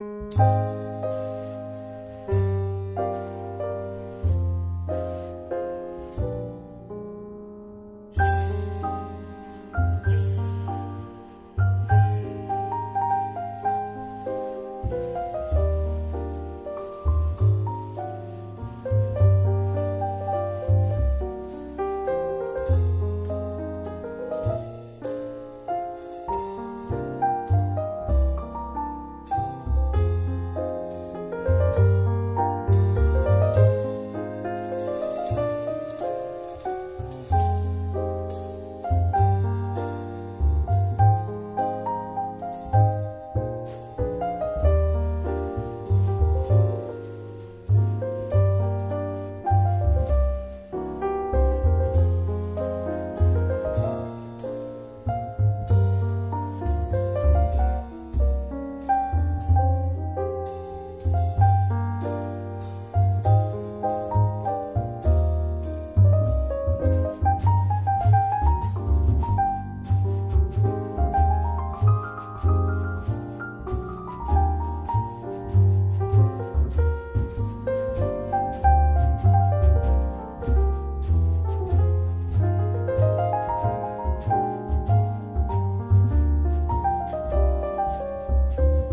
you